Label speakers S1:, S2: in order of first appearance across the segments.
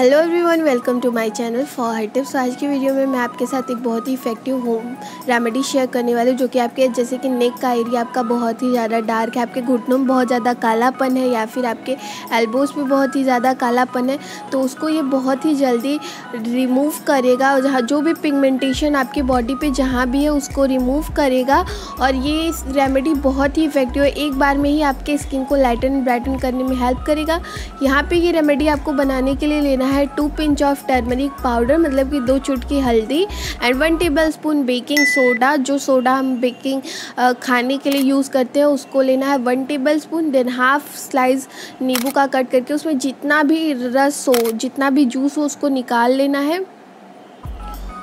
S1: Hello everyone welcome to my channel for her tips आज की video में मैं आपके साथ एक बहुत ही इफ़ेक्टिव होम रेमेडी शेयर करने वाली हूँ, जो कि आपके जैसे कि नेक का एरिया आपका बहुत ही ज़्यादा डार्क है, आपके घुटनों में बहुत ज़्यादा कालापन है, या फिर आपके एल्बोज में बहुत ही ज़्यादा कालापन है तो उसको ये बहुत ही जल्दी रिमूव करेगा जहाँ जो भी पिगमेंटेशन आपकी बॉडी पर जहाँ भी है, उसको रिमूव करेगा और ये रेमेडी बहुत ही इफ़ेक्टिव है। एक बार में ही आपके स्किन को लाइटन ब्राइटन करने में हेल्प करेगा। यहाँ पर ये रेमेडी आपको बनाने के लिए लेना है two pinch of turmeric powder मतलब कि दो चुटकी हल्दी and one tablespoon baking soda जो सोडा हम बेकिंग खाने के लिए यूज़ करते हैं, उसको लेना है one tablespoon then half slice नींबू का कट करके उसमें जितना भी रस हो, जितना भी जूस हो, उसको निकाल लेना है।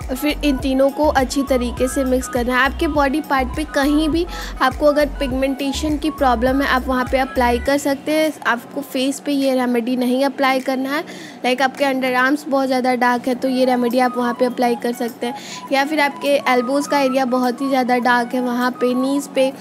S1: और फिर इन तीनों को अच्छी तरीके से मिक्स करना है। आपके बॉडी पार्ट पे कहीं भी आपको अगर पिगमेंटेशन की प्रॉब्लम है, आप वहाँ पे अप्लाई कर सकते हैं। आपको फेस पे ये रेमेडी नहीं अप्लाई करना है। लाइक आपके अंडर आर्म्स बहुत ज़्यादा डार्क है तो ये रेमेडी आप वहाँ पे अप्लाई कर सकते हैं। या फिर आपके एल्बोज़ का एरिया बहुत ही ज़्यादा डार्क है, वहाँ पे नीज़ पे।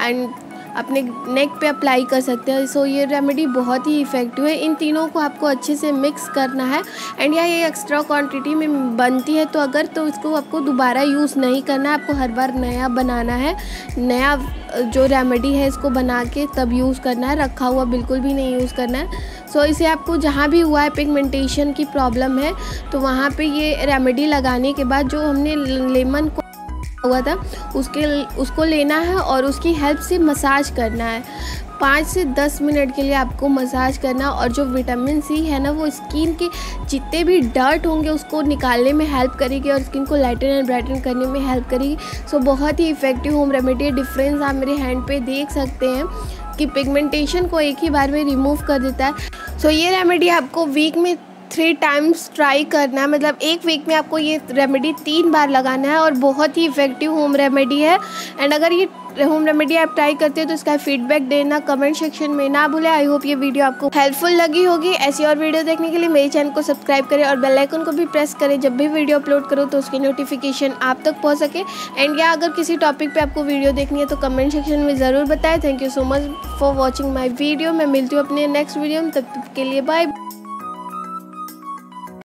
S1: एंड अपने नेक पे अप्लाई कर सकते हैं। सो ये रेमेडी बहुत ही इफ़ेक्टिव है। इन तीनों को आपको अच्छे से मिक्स करना है। एंड या ये एक्स्ट्रा क्वांटिटी में बनती है तो अगर तो इसको आपको दोबारा यूज़ नहीं करना है। आपको हर बार नया बनाना है। नया जो रेमेडी है इसको बना के तब यूज़ करना है। रखा हुआ बिल्कुल भी नहीं यूज़ करना है। सो so, इसे आपको जहाँ भी हुआ है पिगमेंटेशन की प्रॉब्लम है तो वहाँ पे ये रेमेडी लगाने के बाद जो हमने लेमन को हुआ था। उसके उसको लेना है और उसकी हेल्प से मसाज करना है। पाँच से दस मिनट के लिए आपको मसाज करना और जो विटामिन सी है ना वो स्किन के जितने भी डर्ट होंगे उसको निकालने में हेल्प करेगी और स्किन को लाइटन एंड ब्राइटन करने में हेल्प करेगी। सो बहुत ही इफ़ेक्टिव होम रेमेडी डिफरेंस आप मेरे हैंड पे देख सकते हैं कि पिगमेंटेशन को एक ही बार में रिमूव कर देता है। सो so, ये रेमेडी आपको वीक में थ्री टाइम्स ट्राई करना है। मतलब एक वीक में आपको ये रेमेडी तीन बार लगाना है और बहुत ही इफ़ेक्टिव होम रेमेडी है। एंड अगर ये होम रेमेडी आप ट्राई करते हो तो इसका फीडबैक देना कमेंट सेक्शन में ना भूले। आई होप ये वीडियो आपको हेल्पफुल लगी होगी। ऐसी और वीडियो देखने के लिए मेरे चैनल को सब्सक्राइब करें और बेल आइकन को भी प्रेस करें। जब भी वीडियो अपलोड करो तो उसकी नोटिफिकेशन आप तक पहुँच सके। एंड या अगर किसी टॉपिक पर आपको वीडियो देखनी है तो कमेंट सेक्शन में ज़रूर बताएँ। Thank you so much for watching my video मैं मिलती हूँ अपने नेक्स्ट वीडियो में। तब के लिए बाय